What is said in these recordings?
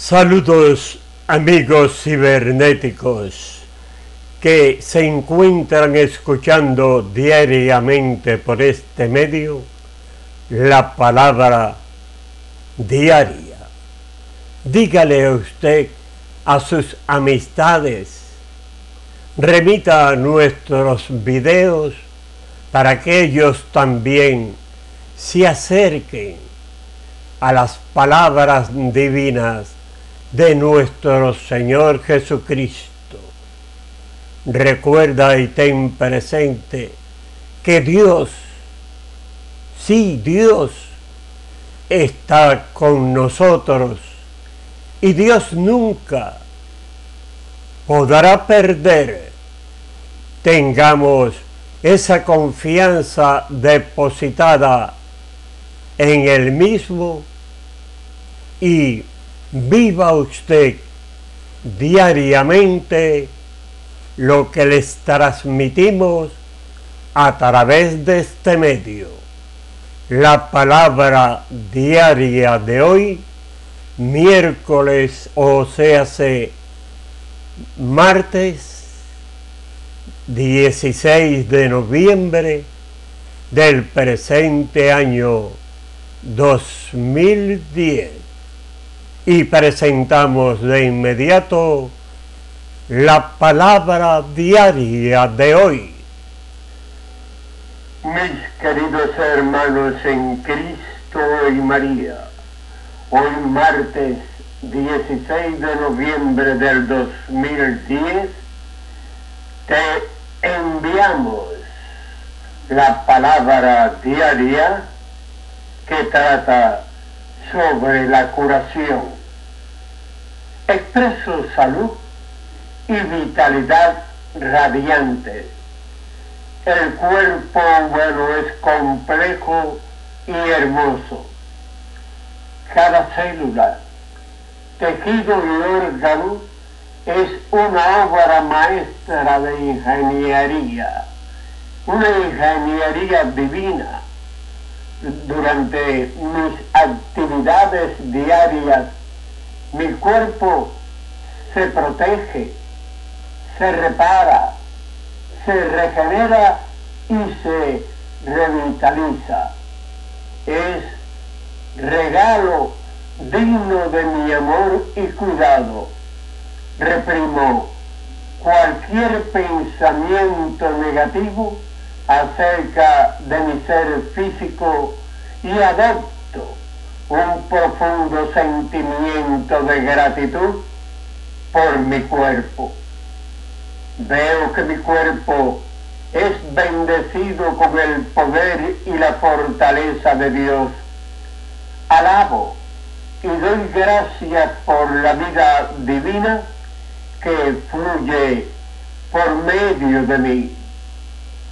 Saludos amigos cibernéticos que se encuentran escuchando diariamente por este medio la palabra diaria. Dígale usted a sus amistades, remita nuestros videos para que ellos también se acerquen a las palabras divinas de nuestro Señor Jesucristo. Recuerda y ten presente que Dios, sí Dios, está con nosotros y Dios nunca podrá perder. Tengamos esa confianza depositada en el mismo y viva usted diariamente lo que les transmitimos a través de este medio. La palabra diaria de hoy, miércoles o sea, martes 16 de noviembre del presente año 2010 y presentamos de inmediato la palabra diaria de hoy. Mis queridos hermanos en Cristo y María, hoy martes 16 de noviembre del 2010, te enviamos la palabra diaria que trata sobre la curación expreso salud y vitalidad radiante. El cuerpo humano es complejo y hermoso. Cada célula, tejido y órgano es una obra maestra de ingeniería, una ingeniería divina. Durante mis actividades diarias mi cuerpo se protege, se repara, se regenera y se revitaliza. Es regalo digno de mi amor y cuidado. Reprimo cualquier pensamiento negativo acerca de mi ser físico y adopto un profundo sentimiento de gratitud por mi cuerpo. Veo que mi cuerpo es bendecido con el poder y la fortaleza de Dios. Alabo y doy gracias por la vida divina que fluye por medio de mí.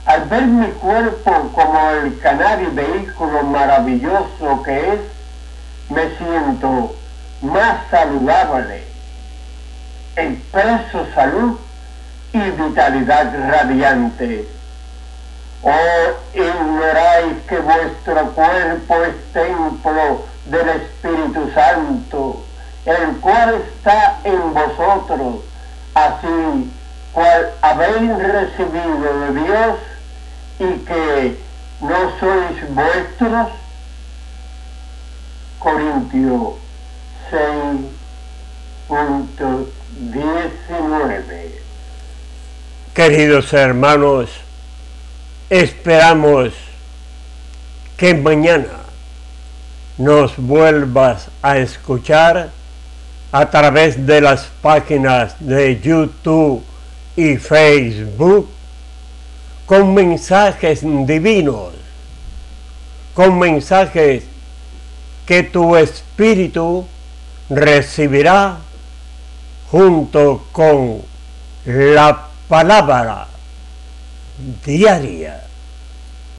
Al ver mi cuerpo como el canal y vehículo maravilloso que es, me siento más saludable, expreso salud y vitalidad radiante. Oh, ignoráis que vuestro cuerpo es templo del Espíritu Santo, el cual está en vosotros, así cual habéis recibido de Dios y que no sois vuestros, Corintios 6.19. Queridos hermanos, esperamos que mañana nos vuelvas a escuchar a través de las páginas de YouTube y Facebook con mensajes divinos, con mensajes que tu espíritu recibirá junto con la palabra diaria